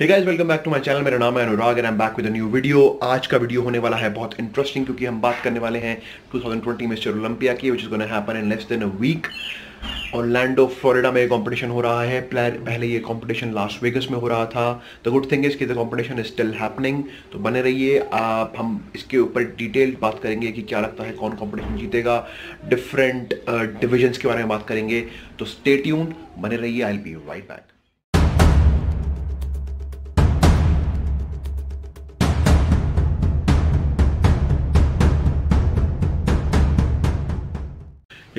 Hey guys welcome back to my channel मेरा नाम है Anurag and am back with a new video आज का वीडियो होने वाला है बहुत इंटरेस्टिंग क्योंकि हम बात करने वाले हैं 2020 मिस्टर ओलंपिया की which is gonna happen in less than a week Orlando Florida में कंपटीशन हो रहा है. पहले ये कंपटीशन लास्ट वेगस में हो रहा था. द गुड थिंग इज़ कि the competition is still happening तो बने रहिए, आप हम इसके ऊपर डिटेल बात करेंगे कि क्या लगता है कौन कंपटीशन जीतेगा. डिफरेंट डिविजन्स के बारे में बात करेंगे. तो स्टे ट्यून बने रहिए I be right back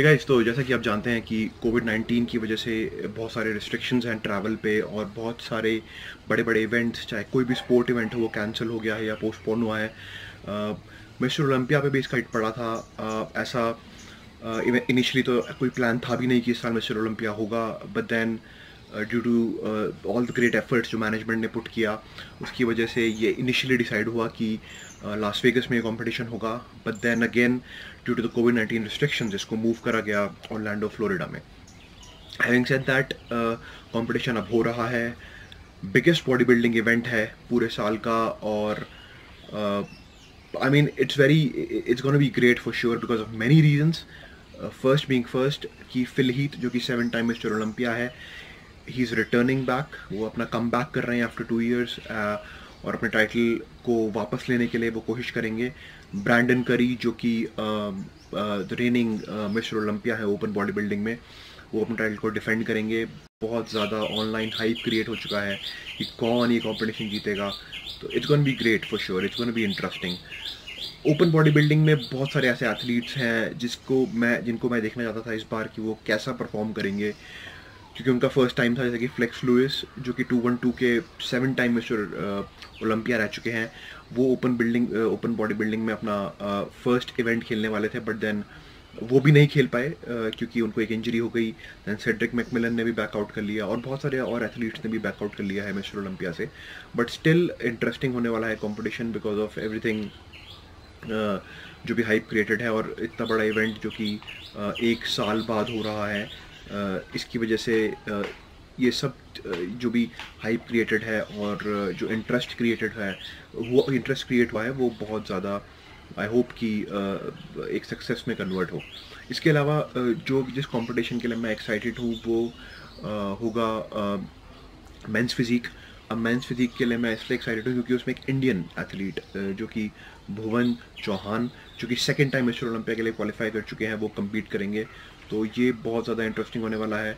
guys तो जैसा कि आप जानते हैं कि कोविड 19 की वजह से बहुत सारे रिस्ट्रिक्शंस हैं ट्रैवल पे और बहुत सारे बड़े बड़े इवेंट्स चाहे कोई भी स्पोर्ट इवेंट हो वो कैंसिल हो गया है या पोस्टपोन हुआ है। मिस्टर ओलंपिया पे भी इसका हिट पड़ा था। आ, ऐसा इनिशियली तो कोई प्लान था भी नहीं कि इस साल मिस्टर ओलंपिया होगा but then due to all the great efforts जो मैनेजमेंट ने पुट किया उसकी वजह से ये इनिशियली डिसाइड हुआ कि लास uh, वेगस में कॉम्पिटिशन होगा but then again due to the COVID nineteen restriction इसको मूव करा गया ऑनलैंडो फ्लोरिडा में। हैविंग सेड दैट कॉम्पिटिशन अब हो रहा है बिगेस्ट बॉडी बिल्डिंग इवेंट है पूरे साल का और I mean it's very it's gonna be great for sure because of many reasons first being first कि फिल हीथ जो कि सेवन टाइम मिस्टर ओलंपिया है ही इज़ रिटर्निंग बैक वो अपना कम बैक कर रहे हैं आफ्टर टू ईयर्स और अपने टाइटल को वापस लेने के लिए वो कोशिश करेंगे। ब्रैंडन करी जो कि रेनिंग मिस्टर ओलंपिया है ओपन बॉडी बिल्डिंग में, वो अपने टाइटल को डिफेंड करेंगे। बहुत ज़्यादा ऑनलाइन हाइप क्रिएट हो चुका है कि कौन ये कॉम्पिटिशन जीतेगा। तो it's gonna be great for sure it's gonna be interesting open body building में बहुत सारे ऐसे एथलीट्स हैं जिसको मैं, जिनको मैं देखना चाहता था इस बार कि वो कैसा परफॉर्म करेंगे। क्योंकि उनका फ़र्स्ट टाइम था जैसे कि फ्लेक्स लुइस जो कि टू वन टू के सेवन टाइम मिस्टर ओलंपिया रह चुके हैं वो open building open body building में अपना फ़र्स्ट uh, इवेंट खेलने वाले थे बट देन वो भी नहीं खेल पाए uh, क्योंकि उनको एक इंजरी हो गई। दैन सेड्रिक मैकमिलन ने भी बैकआउट कर लिया और बहुत सारे और एथलीट्स ने भी बैकआउट कर लिया है मिस्टर ओलंपिया से। बट स्टिल इंटरेस्टिंग होने वाला है कॉम्पिटिशन बिकॉज़ ऑफ़ एवरीथिंग जो भी हाइप क्रिएटेड है और इतना बड़ा इवेंट जो कि uh, एक साल बाद हो रहा है इसकी वजह से ये सब जो भी हाइप क्रिएटेड है और जो इंटरेस्ट क्रिएटेड है, वो इंटरेस्ट क्रिएट हुआ है, वो बहुत ज़्यादा आई होप कि एक सक्सेस में कन्वर्ट हो। इसके अलावा जो जिस कंपटीशन के लिए मैं एक्साइटेड हूँ, वो होगा मेंस फिज़िक मेंस फिज़िक के लिए मैं इसलिए एक्साइटेड हूँ क्योंकि उसमें एक इंडियन एथलीट जो कि भुवन चौहान, जो कि सेकेंड टाइम मिस्टर ओलंपिया के लिए क्वालिफाई कर चुके हैं, वो कम्पीट करेंगे। तो ये बहुत ज़्यादा इंटरेस्टिंग होने वाला है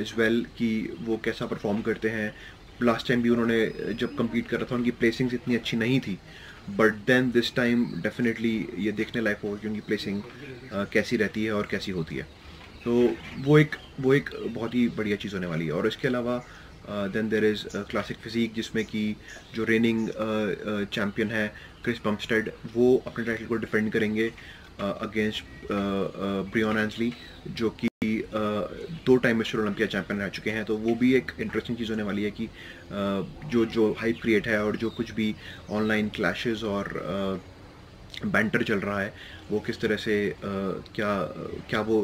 इज़ वेल कि वो कैसा परफॉर्म करते हैं। लास्ट टाइम भी उन्होंने जब कम्पीट कर रहा था, उनकी प्लेसिंग्स इतनी अच्छी नहीं थी। But then this time definitely ये देखने लायक होगा कि उनकी प्लेसिंग कैसी रहती है और कैसी होती है। तो वो एक वो एक बहुत ही बढ़िया चीज़ होने वाली है। और इसके अलावा then there is classic physique जिसमें कि जो रेनिंग चैम्पियन है क्रिस बम्स्टेड वो अपने टाइटल को डिफेंड करेंगे अगेंस्ट ब्रियन एंसली जो कि दो टाइम मिस्टर ओलंपिया चैंपियन रह चुके हैं। तो वो भी एक इंटरेस्टिंग चीज़ होने वाली है कि जो जो हाइप क्रिएट है और जो कुछ भी ऑनलाइन क्लैशेस और बैंटर चल रहा है वो किस तरह से आ, क्या क्या वो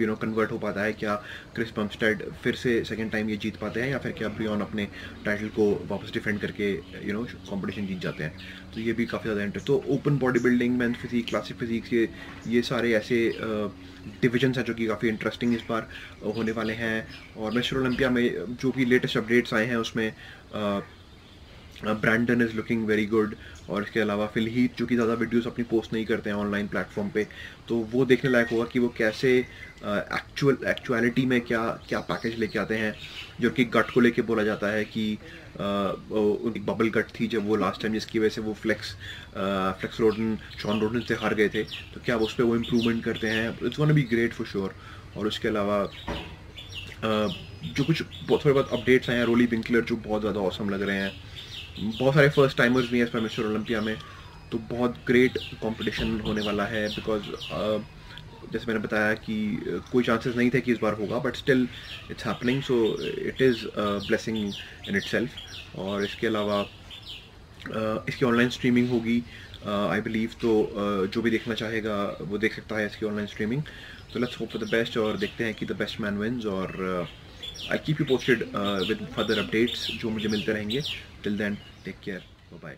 यू नो कन्वर्ट हो पाता है क्या क्रिस पम्पस्टेड फिर से सेकेंड टाइम ये जीत पाते हैं या फिर क्या ब्रियन अपने टाइटल को वापस डिफेंड करके यू नो कंपटीशन जीत जाते हैं? तो ये भी काफ़ी ज़्यादा इंटरेस्ट तो ओपन बॉडी बिल्डिंग मैं फिजिक क्लासिक फिजिक्स ये ये सारे ऐसे डिविजन्स हैं जो कि काफ़ी इंटरेस्टिंग इस बार होने वाले हैं। और मिस्टर ओलंपिया में जो भी लेटेस्ट अपडेट्स आए हैं उसमें Brandon is looking very good और इसके अलावा फिल ही जो कि ज़्यादा वीडियोस अपनी पोस्ट नहीं करते हैं ऑनलाइन प्लेटफॉर्म पे तो वो देखने लायक होगा कि वो कैसे एक्चुअल uh, एक्चुअलिटी में क्या क्या पैकेज लेके आते हैं जो कि गट को लेके बोला जाता है कि उनकी बबल गट थी जब वो लास्ट टाइम जिसकी वजह से वो Flex Flex Rhoden Shawn Rhoden से हार गए थे तो क्या उस पर वो इम्प्रूवमेंट करते हैं it's gonna be great for sure और उसके अलावा जो कुछ थोड़े बहुत अपडेट्स आए हैं रोली बिंकलर जो बहुत ज़्यादा औसम लग रहे हैं बहुत सारे फ़र्स्ट टाइमर्स भी हैं इस मिस्टर ओलंपिया में तो बहुत ग्रेट कंपटीशन होने वाला है बिकॉज़ uh, जैसे मैंने बताया कि uh, कोई चांसेस नहीं थे कि इस बार होगा but still it's happening so it is blessing in it और इसके अलावा uh, इसकी ऑनलाइन स्ट्रीमिंग होगी आई uh, बिलीव तो uh, जो भी देखना चाहेगा वो देख सकता है इसकी ऑनलाइन स्ट्रीमिंग तो let's hope for the best और देखते हैं कि द बेस्ट मैन विन्स और I keep you posted with further updates जो मुझे मिलते रहेंगे। Till then take care bye